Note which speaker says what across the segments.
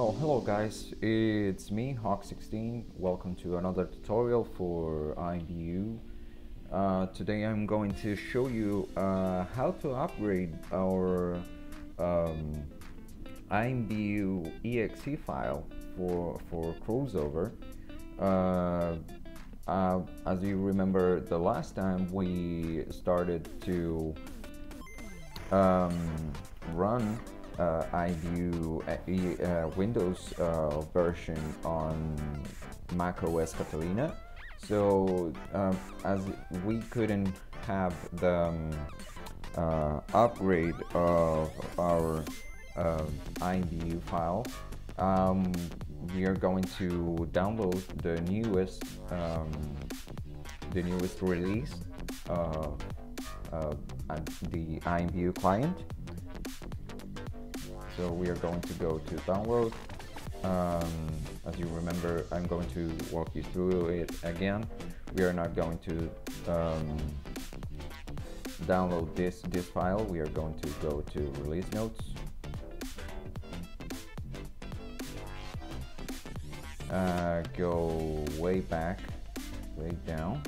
Speaker 1: Well, hello guys, it's me, Hawk16. Welcome to another tutorial for IMVU. Uh, today I'm going to show you uh, how to upgrade our um, IMVU exe file for, for crossover. Uh, uh, as you remember the last time we started to um, run uh, IMVU uh, uh, Windows uh, version on Mac OS Catalina. So um, as we couldn't have the um, uh, upgrade of our uh, IMVU file, um, we are going to download the newest um, the newest release uh, uh, the IMBU client so we are going to go to download um, as you remember I'm going to walk you through it again. We are not going to um, download this this file. We are going to go to release notes. Uh, go way back way down.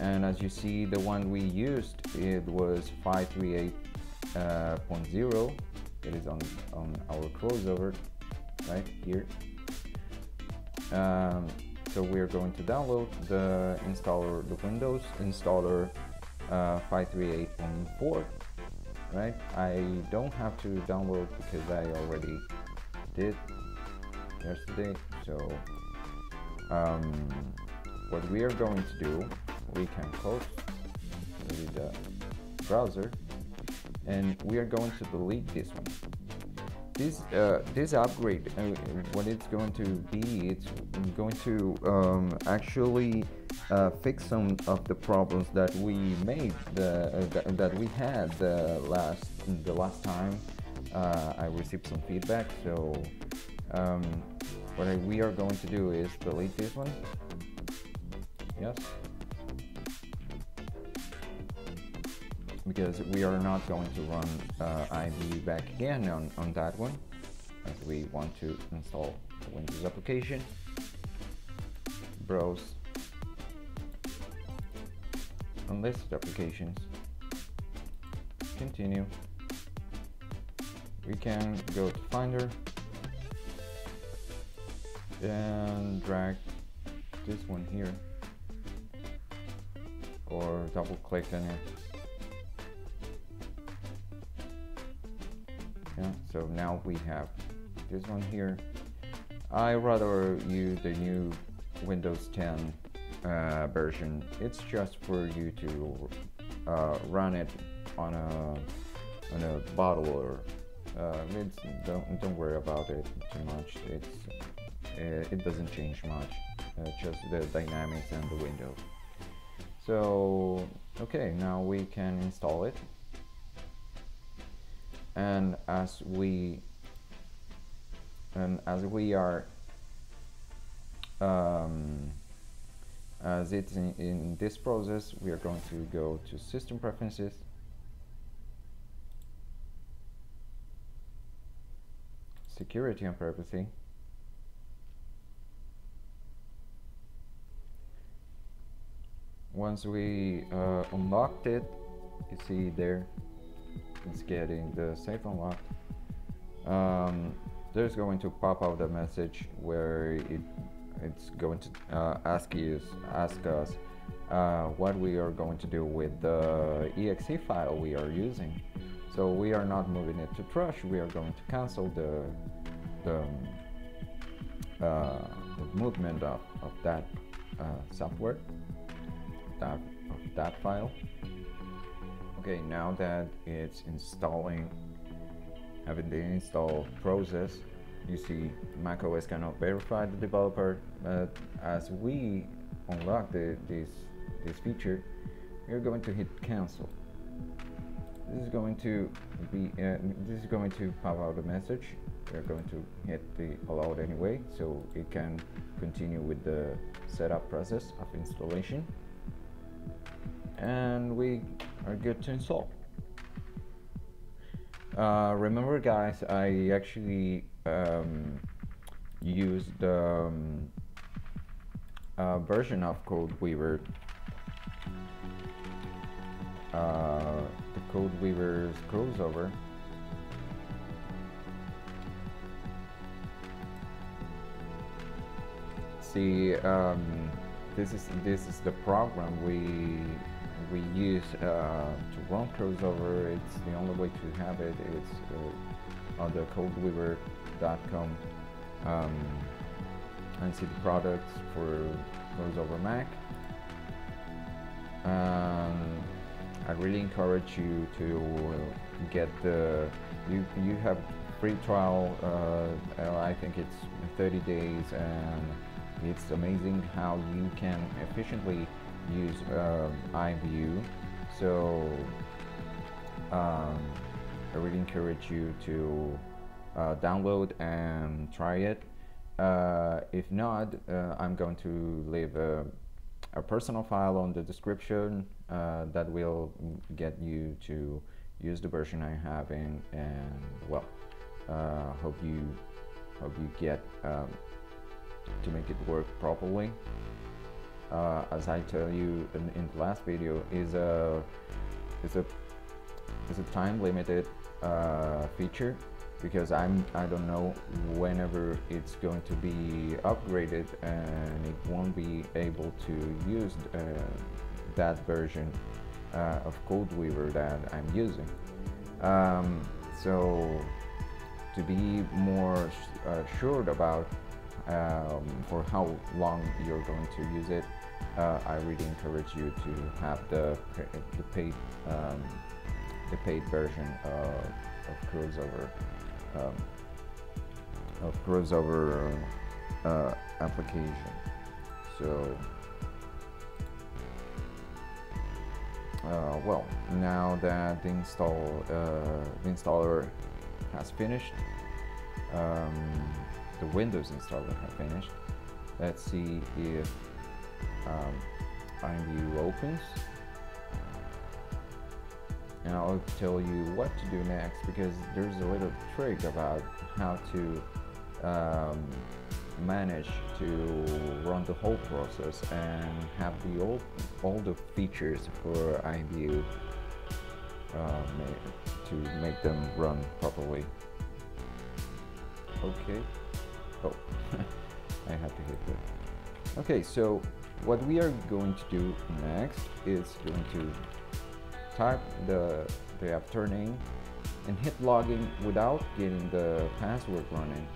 Speaker 1: And as you see the one we used it was 538.0 uh, it is on on our crossover right here. Um, so we are going to download the installer the Windows installer uh, 538.4 right? I don't have to download because I already did yesterday so um, what we are going to do we can close the browser and we are going to delete this one. This uh, this upgrade uh, what it's going to be it's going to um, actually uh, fix some of the problems that we made the, uh, th that we had the last the last time uh, I received some feedback. So um, what I, we are going to do is delete this one. Yes because we are not going to run uh, back again on, on that one as we want to install the Windows application. Browse. Unlisted applications. Continue. We can go to Finder. And drag this one here. Or double click on it yeah. So now we have this one here. I rather use the new Windows 10 uh, version. It's just for you to uh, run it on a on a bottle or uh, don't don't worry about it too much. It's uh, it doesn't change much. Uh, just the dynamics and the window. So okay now we can install it and as we and as we are um, as it's in, in this process we are going to go to system preferences. Security and privacy. Once we uh, unlocked it you see there it's getting the safe unlock um, there's going to pop out a message where it it's going to uh, ask you ask us uh, what we are going to do with the exe file we are using. So we are not moving it to trash we are going to cancel the the, uh, the movement of, of that uh, software that of that file okay now that it's installing having the install process you see macOS cannot verify the developer but as we unlock the, this this feature you're going to hit cancel. This is going to be uh, this is going to pop out a message. We're going to hit the allowed anyway so it can continue with the setup process of installation. And we are good to install. Uh, remember guys I actually um, use the um, uh, version of CodeWeaver uh, the CodeWeaver's crossover see um, this is this is the program we we use uh, to run crossover it's the only way to have it it's uh, on the codeweaver.com um, and see the products for crossover mac. Um, I really encourage you to get the you you have free trial uh, I think it's 30 days and it's amazing how you can efficiently use uh, IMVU. So um, I really encourage you to uh, download and try it. Uh, if not, uh, I'm going to leave a, a, personal file on the description uh, that will get you to use the version I have in and well uh, hope you hope you get um, to make it work properly. Uh, as I tell you in, in, the last video, is a is a is a time limited uh, feature because I'm I don't know whenever it's going to be upgraded and it won't be able to use uh, that version uh, of CodeWeaver that I'm using. Um, so to be more assured about um, for how long you're going to use it, uh, I really encourage you to have the the paid um, the paid version of, of crossover um, of crossover uh, application. So. Uh, well, now that the install uh, the installer has finished, um, the Windows installer has finished. Let's see if um, opens. And I'll tell you what to do next because there's a little trick about how to um, manage to run the whole process and have the all, all the features for IMVU uh, to make them run properly. Okay. Oh, I have to hit that. Okay, so what we are going to do next is going to type the, the after name and hit login without getting the password running.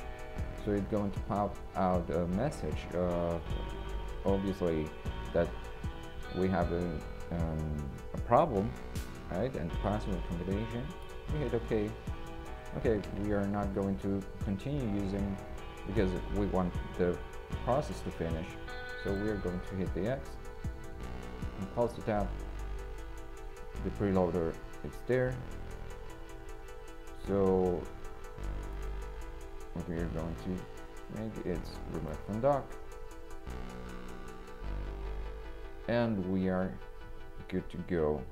Speaker 1: So it's going to pop out a message, uh, obviously that we have a, um, a problem, right? And password combination. We hit OK. Okay, we are not going to continue using because we want the process to finish. So we're going to hit the X and pulse the tab. The preloader is there. So what we are going to make it's remove from dock. And we are good to go.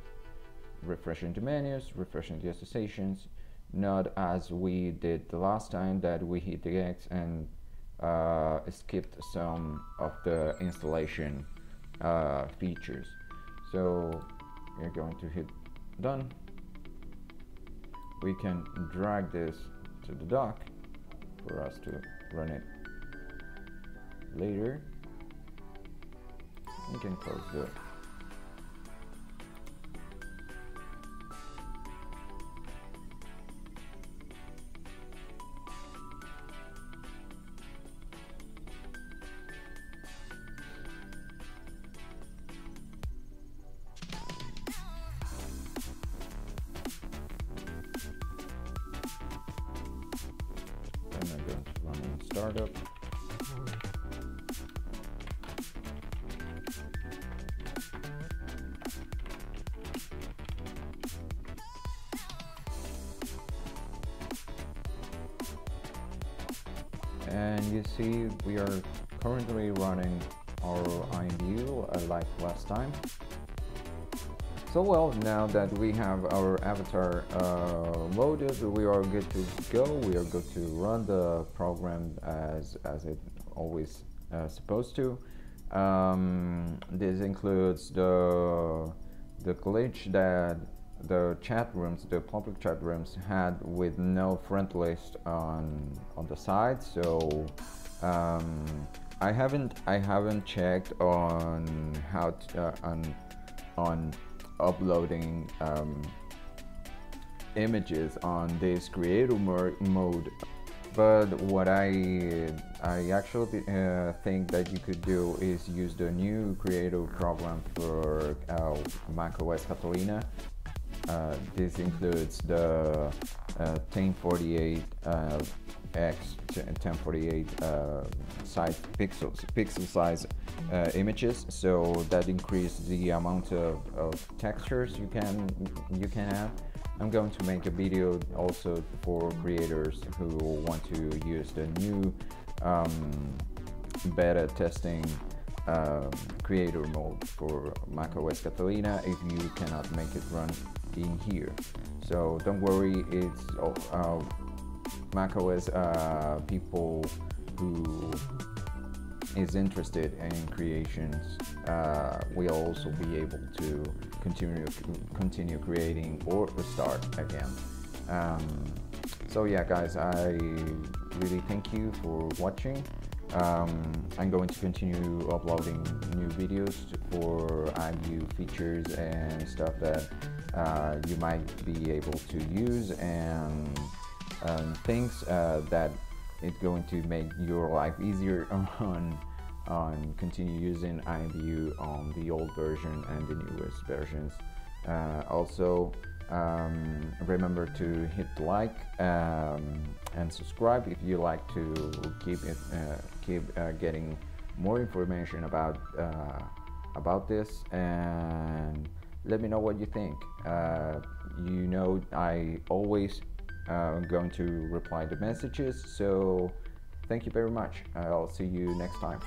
Speaker 1: Refreshing the menus, refreshing the associations, not as we did the last time that we hit the X and uh, skipped some of the installation uh, features. So we're going to hit done. We can drag this to the dock for us to run it later. We can close the And you see we are currently running our IMVU like last time. so well, now that we have our avatar uh, loaded, we are good to go. We are good to run the program as, as it always uh, supposed to. Um, this includes the, the glitch that the chat rooms, the public chat rooms had with no friend list on, on the side. So um, I haven't I haven't checked on how to, uh, on on uploading um, images on this creator mode but what I I actually uh, think that you could do is use the new creator program for uh, macOS Catalina uh, this includes the uh, 1048 uh, X 1048 uh, size pixels pixel size uh, images. So that increases the amount of, of textures you can you can have. I'm going to make a video also for creators who want to use the new um, beta testing um, creator mode for macOS Catalina. If you cannot make it run in here. So don't worry it's uh, macOS uh, people who is interested in creations uh, will also be able to continue continue creating or start again. Um, so yeah guys I really thank you for watching. Um, I'm going to continue uploading new videos for IMVU features and stuff that uh, you might be able to use and um, things uh, that it's going to make your life easier on on continue using IMVU on the old version and the newest versions. Uh, also, um, remember to hit like um, and subscribe if you like to keep it, uh, keep uh, getting more information about uh, about this and let me know what you think. Uh, you know, I always uh, going to reply to messages. So thank you very much. I'll see you next time.